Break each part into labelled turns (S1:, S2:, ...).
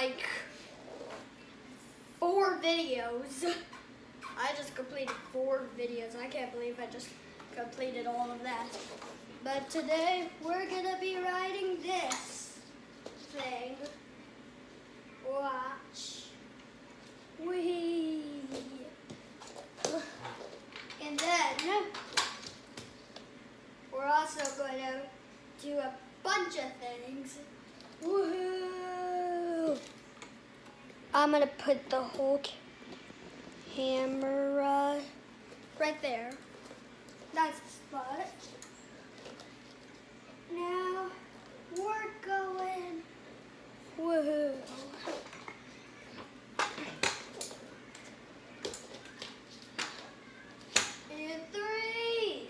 S1: like four videos. I just completed four videos. I can't believe I just completed all of that. But today we're gonna be riding this thing. Watch. Wee. And then we're also going to do a bunch of things. I'm gonna put the whole camera right there. That's the spot. Now we're going. Woohoo! And three,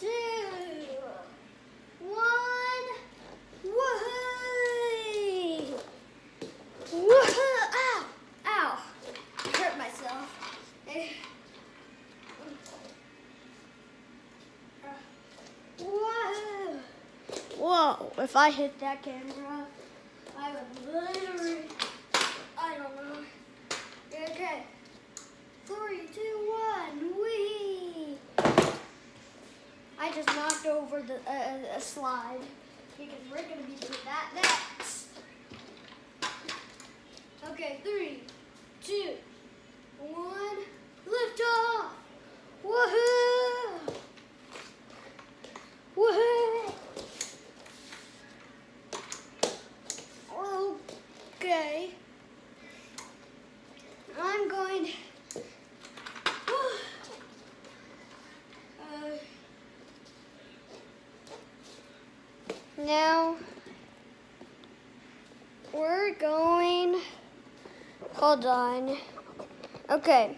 S1: two, one. Woohoo! Woohoo! Ow! Ow! I hurt myself. Eh. Whoa! Whoa! If I hit that camera, I would literally. I don't know. Okay. Three, two, one. Wee! I just knocked over the uh, a slide because we're gonna be doing that next. Okay, three, two, one. Lift off! Woohoo! Woohoo! Okay. I'm going. Uh, now we're going. Hold on. Okay.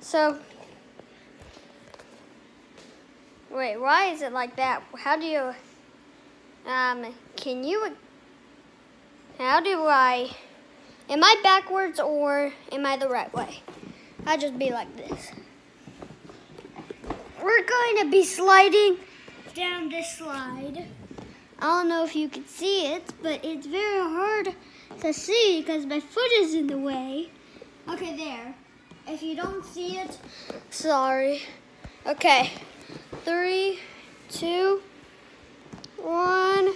S1: So. Wait, why is it like that? How do you. Um, can you. How do I. Am I backwards or am I the right way? I'll just be like this. We're going to be sliding down this slide. I don't know if you can see it, but it's very hard to see because my foot is in the way. Okay, there. If you don't see it, sorry. Okay, three, two, one,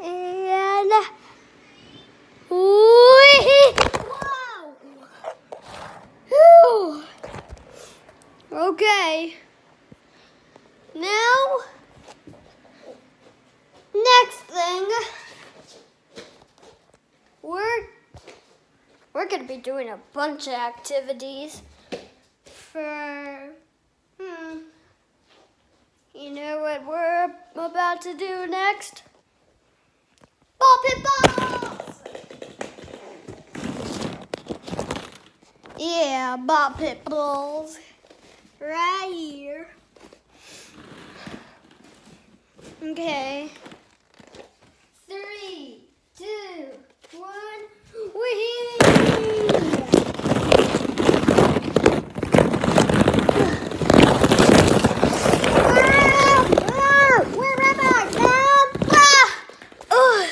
S1: and whee! Whoa! Whew. Okay. Now, next thing, we're we're gonna be doing a bunch of activities for hmm. You know what we're about to do next? Ball pit balls! Yeah, ball pit balls. Right here. Okay. Three, two, one. Whee! Ah! Ah! Where am I? Ah! Ah! Ugh.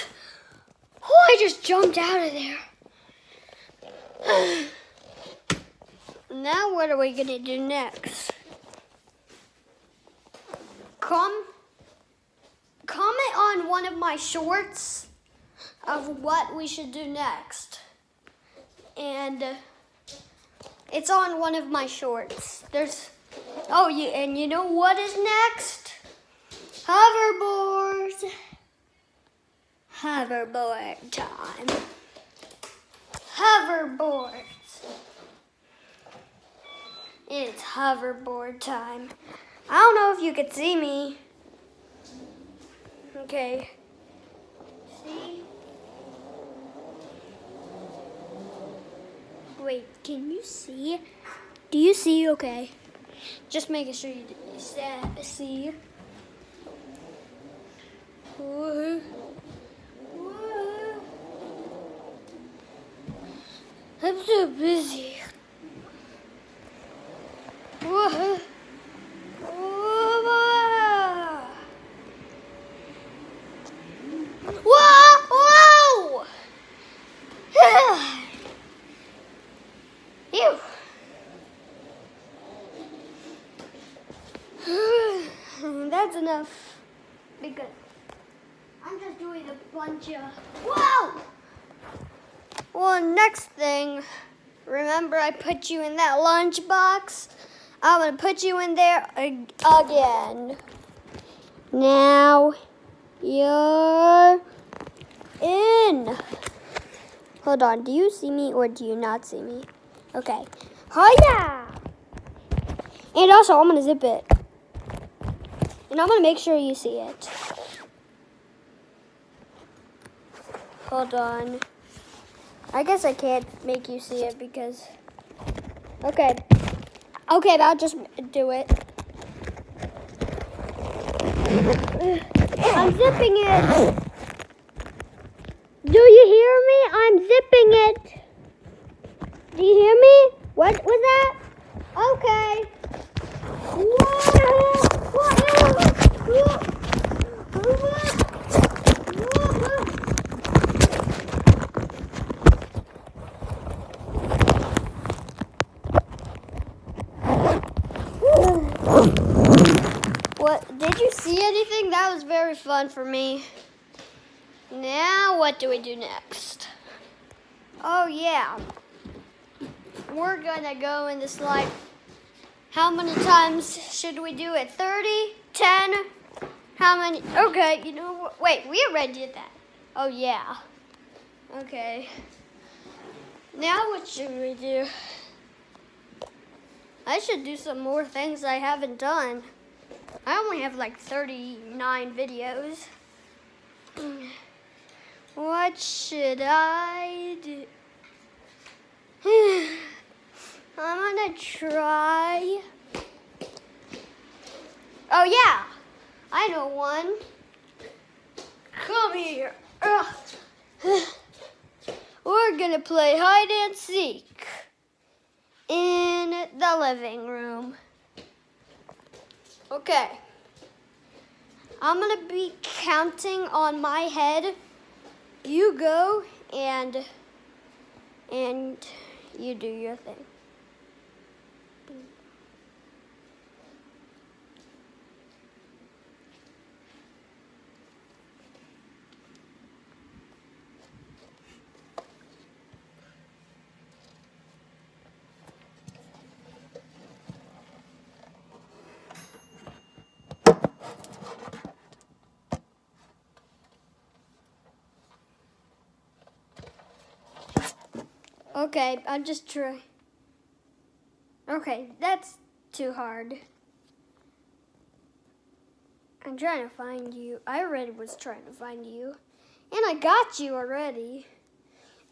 S1: Oh, I just jumped out of there. Now what are we gonna do next? Come comment on one of my shorts of what we should do next. And uh, it's on one of my shorts. There's Oh, you and you know what is next? Hoverboards. Hoverboard time. Hoverboards. It's hoverboard time. I don't know if you could see me. Okay. See? Wait, can you see? Do you see okay? Just making sure you see. Woohoo. Woohoo. I'm so busy. Woohoo. Whoa. Whoa! Whoa! Enough because I'm just doing a bunch of. Whoa! Well, next thing, remember I put you in that lunch box? I'm gonna put you in there ag- again. Now you're in. Hold on, do you see me or do you not see me? Okay. Oh, Hiya! And also, I'm gonna zip it. And I'm gonna make sure you see it. Hold on. I guess I can't make you see it because. Okay. Okay, I'll just do it. I'm zipping it. Do you hear me? I'm zipping it. Do you hear me? What was that? Okay. What did you see anything? That was very fun for me. Now what do we do next? Oh yeah. We're gonna go in the slide. How many times should we do it? 30? 10? How many? Okay, you know what? Wait, we already did that. Oh yeah. Okay. Now what should we do? I should do some more things I haven't done. I only have like 39 videos. What should I do? I'm gonna try. Oh yeah, I know one. Come here. Ugh. We're gonna play hide and seek in the living room. Okay. I'm gonna be counting on my head. You go and and you do your thing. Okay, I'll just try. Okay, that's too hard. I'm trying to find you. I already was trying to find you. And I got you already.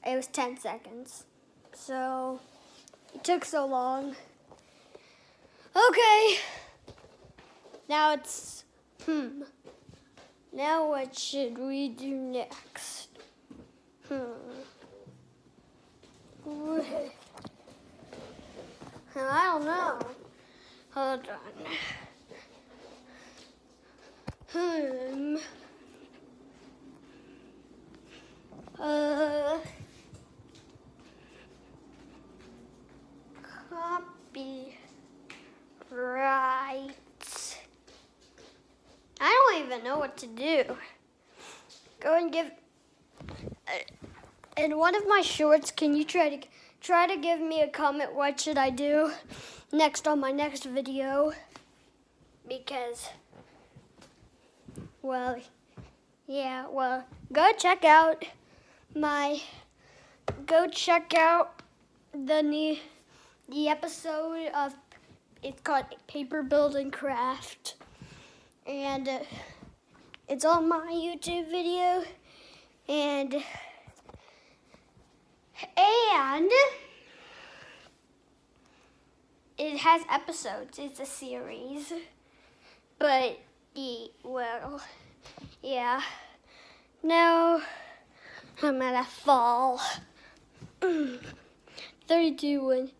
S1: It was 10 seconds. So, it took so long. Okay. Now it's, hmm. Now what should we do next? Hmm. I don't know. Hold on. Hmm. Uh. Copy. Right. I don't even know what to do. Go and give. Uh, in one of my shorts, can you try to try to give me a comment? What should I do next on my next video? Because, well, yeah, well, go check out my, go check out the new, the episode of, it's called Paper Building Craft, and uh, it's on my YouTube video, and. And it has episodes. It's a series. But, well, yeah. Now I'm at a fall. 32 one.